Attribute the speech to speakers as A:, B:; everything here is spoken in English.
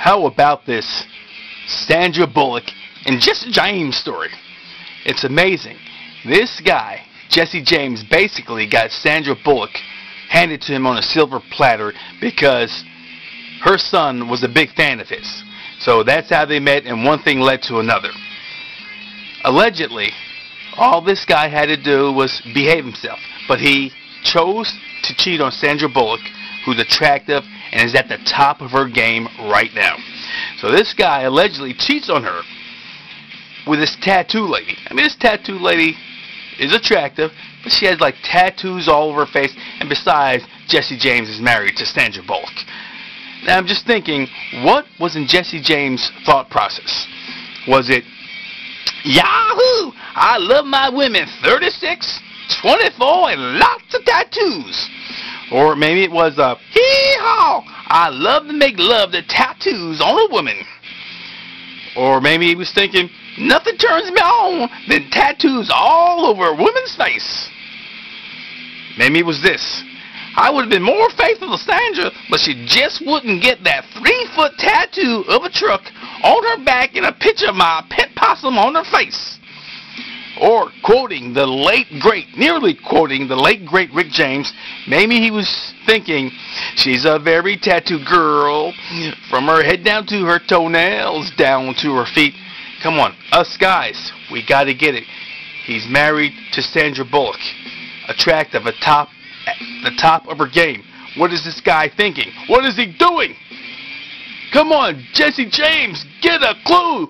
A: How about this Sandra Bullock and Jesse James story? It's amazing. This guy, Jesse James, basically got Sandra Bullock handed to him on a silver platter because her son was a big fan of his. So that's how they met, and one thing led to another. Allegedly, all this guy had to do was behave himself, but he chose to cheat on Sandra Bullock, who's attractive and is at the top of her game right now. So this guy allegedly cheats on her with this tattoo lady. I mean, this tattoo lady is attractive, but she has like tattoos all over her face, and besides, Jesse James is married to Sandra Bullock. Now I'm just thinking, what was in Jesse James' thought process? Was it, Yahoo! I love my women 36, 24, and lots of tattoos. Or maybe it was, a hee-haw! I love to make love to tattoos on a woman. Or maybe he was thinking, nothing turns me on than tattoos all over a woman's face. Maybe it was this. I would have been more faithful to Sandra, but she just wouldn't get that three-foot tattoo of a truck on her back and a picture of my pet possum on her face. Or quoting the late great, nearly quoting the late great Rick James, maybe he was thinking, she's a very tattooed girl, from her head down to her toenails, down to her feet. Come on, us guys, we gotta get it. He's married to Sandra Bullock, attractive, a top the top of her game. What is this guy thinking? What is he doing? Come on, Jesse James, get a clue!